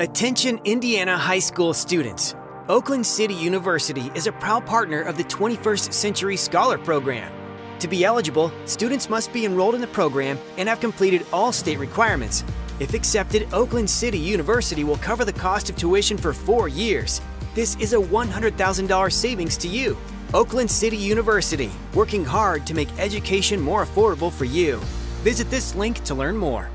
Attention Indiana high school students. Oakland City University is a proud partner of the 21st Century Scholar Program. To be eligible, students must be enrolled in the program and have completed all state requirements. If accepted, Oakland City University will cover the cost of tuition for four years. This is a $100,000 savings to you. Oakland City University, working hard to make education more affordable for you. Visit this link to learn more.